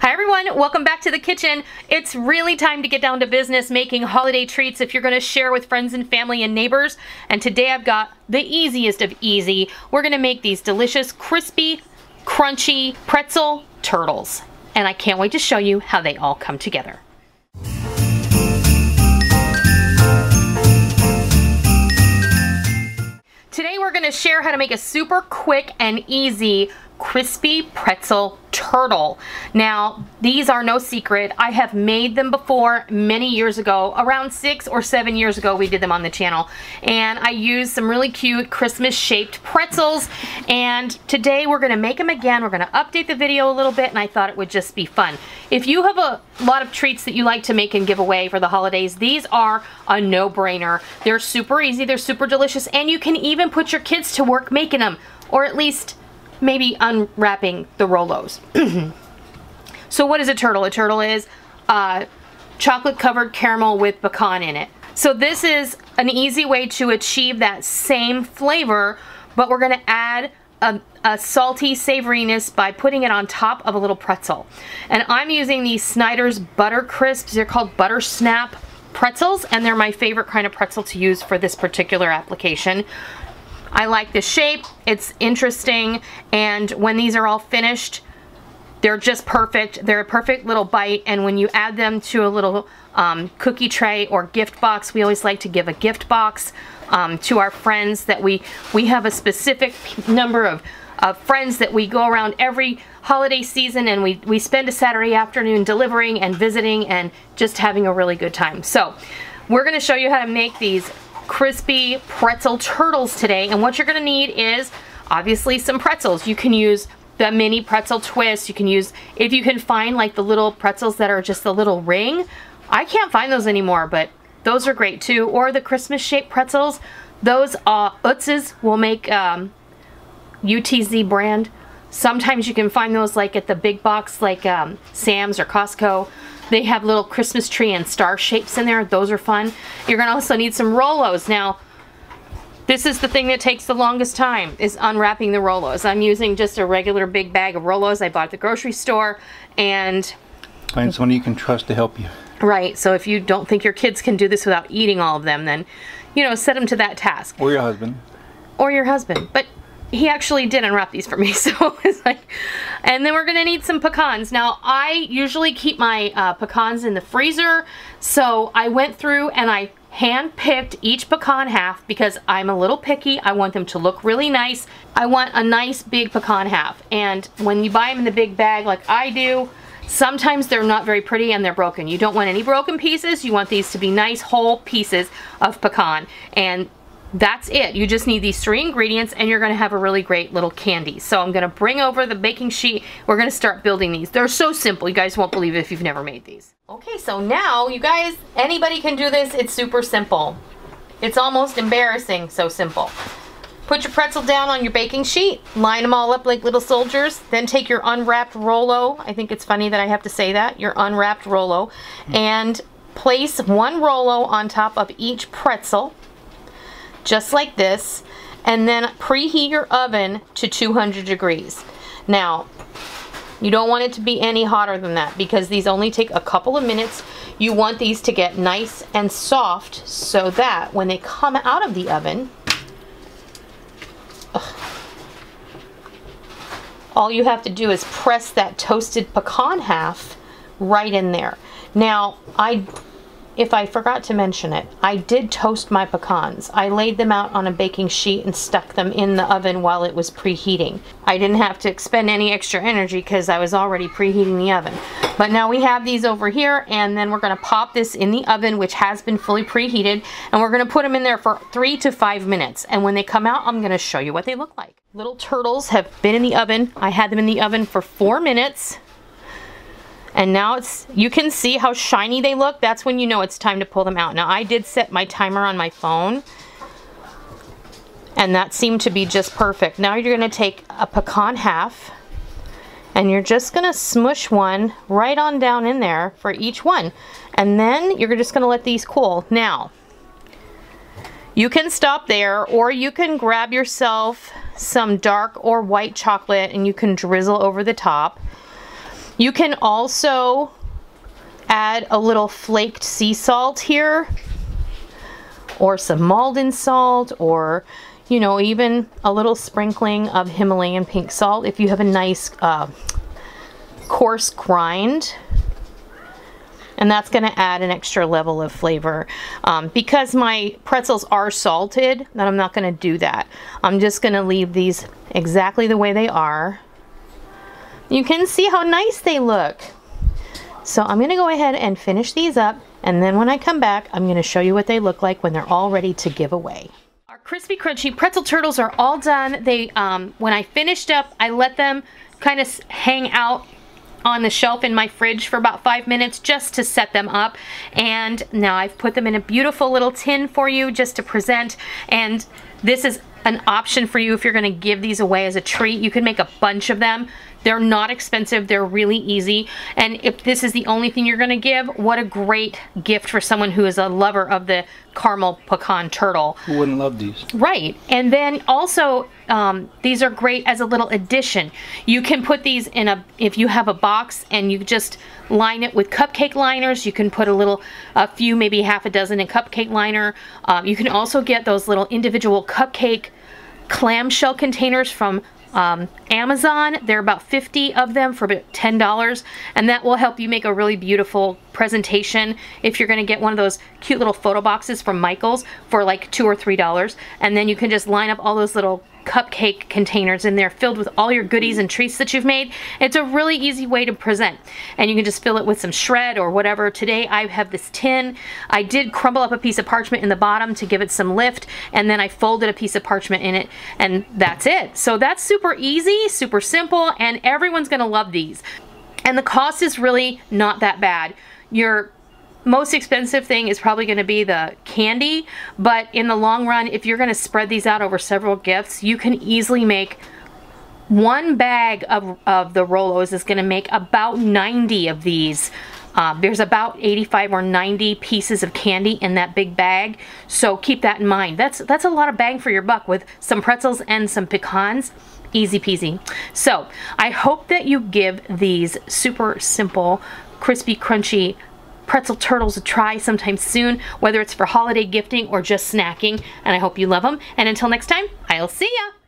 Hi everyone, welcome back to the kitchen. It's really time to get down to business making holiday treats if you're gonna share with friends and family and neighbors. And today I've got the easiest of easy. We're gonna make these delicious, crispy, crunchy pretzel turtles. And I can't wait to show you how they all come together. Today we're gonna share how to make a super quick and easy crispy pretzel turtle. Now, these are no secret. I have made them before many years ago. Around six or seven years ago, we did them on the channel. And I used some really cute Christmas-shaped pretzels. And today we're gonna make them again. We're gonna update the video a little bit, and I thought it would just be fun. If you have a lot of treats that you like to make and give away for the holidays, these are a no-brainer. They're super easy, they're super delicious, and you can even put your kids to work making them, or at least maybe unwrapping the Rolos. so what is a turtle? A turtle is uh, chocolate covered caramel with pecan in it. So this is an easy way to achieve that same flavor, but we're gonna add a, a, salty savoriness by putting it on top of a little pretzel. And I'm using these Snyder's Butter Crisps. They're called Butter Snap pretzels, and they're my favorite kind of pretzel to use for this particular application. I like the shape, it's interesting, and when these are all finished, they're just perfect. They're a perfect little bite, and when you add them to a little um, cookie tray or gift box, we always like to give a gift box um, to our friends that we, we have a specific number of, of friends that we go around every holiday season and we, we spend a Saturday afternoon delivering and visiting and just having a really good time. So we're going to show you how to make these crispy pretzel turtles today. And what you're gonna need is obviously some pretzels. You can use the mini pretzel twist. You can use, if you can find like the little pretzels that are just the little ring. I can't find those anymore, but those are great too. Or the Christmas shaped pretzels. Those uh, Utz's will make um, UTZ brand. Sometimes you can find those like at the big box like um, Sam's or Costco. They have little Christmas tree and star shapes in there. Those are fun. You're going to also need some Rolos. Now, this is the thing that takes the longest time, is unwrapping the Rolos. I'm using just a regular big bag of Rolos I bought at the grocery store. And find someone you can trust to help you. Right. So if you don't think your kids can do this without eating all of them, then, you know, set them to that task. Or your husband. Or your husband. But he actually did unwrap these for me so it's like and then we're gonna need some pecans. Now I usually keep my uh, pecans in the freezer so I went through and I hand picked each pecan half because I'm a little picky. I want them to look really nice. I want a nice big pecan half and when you buy them in the big bag like I do sometimes they're not very pretty and they're broken. You don't want any broken pieces. You want these to be nice whole pieces of pecan and that's it. You just need these three ingredients and you're gonna have a really great little candy. So I'm gonna bring over the baking sheet. We're gonna start building these. They're so simple. You guys won't believe it if you've never made these. Okay, so now you guys, anybody can do this. It's super simple. It's almost embarrassing, so simple. Put your pretzel down on your baking sheet, line them all up like little soldiers, then take your unwrapped Rolo, I think it's funny that I have to say that, your unwrapped Rolo, and place one Rolo on top of each pretzel just like this, and then preheat your oven to 200 degrees. Now, you don't want it to be any hotter than that because these only take a couple of minutes. You want these to get nice and soft so that when they come out of the oven, ugh, all you have to do is press that toasted pecan half right in there. Now, I if I forgot to mention it, I did toast my pecans. I laid them out on a baking sheet and stuck them in the oven while it was preheating. I didn't have to expend any extra energy because I was already preheating the oven. But now we have these over here and then we're to pop this in the oven which has been fully preheated and we're to put them in there for three to five minutes. And when they come out, I'm to show you what they look like. Little turtles have been in the oven. I had them in the oven for four minutes. And now it's, you can see how shiny they look. That's when you know it's time to pull them out. Now I did set my timer on my phone and that seemed to be just perfect. Now you're gonna take a pecan half and you're just gonna smush one right on down in there for each one. And then you're just gonna let these cool. Now, you can stop there or you can grab yourself some dark or white chocolate and you can drizzle over the top. You can also add a little flaked sea salt here or some Maldon salt or you know even a little sprinkling of Himalayan pink salt if you have a nice uh, coarse grind and that's going to add an extra level of flavor. Um, because my pretzels are salted, then I'm not going to do that. I'm just going to leave these exactly the way they are. You can see how nice they look. So I'm going to go ahead and finish these up and then when I come back I'm going to show you what they look like when they're all ready to give away. Our crispy crunchy pretzel turtles are all done. They um, When I finished up I let them kind of hang out on the shelf in my fridge for about five minutes just to set them up. And now I've put them in a beautiful little tin for you just to present. And this is an option for you if you're gonna give these away as a treat. You can make a bunch of them. They're not expensive, they're really easy. And if this is the only thing you're gonna give, what a great gift for someone who is a lover of the caramel pecan turtle. Who wouldn't love these? Right. And then also, um, these are great as a little addition. You can put these in a, if you have a box and you just line it with cupcake liners, you can put a little, a few, maybe half a dozen in cupcake liner. Um, you can also get those little individual cupcake clamshell containers from um, Amazon. There are about 50 of them for about $10 and that will help you make a really beautiful presentation if you're going to get one of those cute little photo boxes from Michaels for like two or three dollars and then you can just line up all those little cupcake containers in there filled with all your goodies and treats that you've made. It's a really easy way to present. And you can just fill it with some shred or whatever. Today I have this tin. I did crumble up a piece of parchment in the bottom to give it some lift and then I folded a piece of parchment in it and that's it. So that's super easy, super simple, and everyone's gonna love these. And the cost is really not that bad. Your most expensive thing is probably going to be the candy, but in the long run, if you're going to spread these out over several gifts, you can easily make one bag of, of the Rolos is going to make about 90 of these. Uh, there's about 85 or 90 pieces of candy in that big bag, so keep that in mind. That's, that's a lot of bang for your buck with some pretzels and some pecans. Easy peasy. So, I hope that you give these super simple, crispy, crunchy pretzel turtles a try sometime soon, whether it's for holiday gifting or just snacking. And I hope you love them. And until next time, I'll see ya.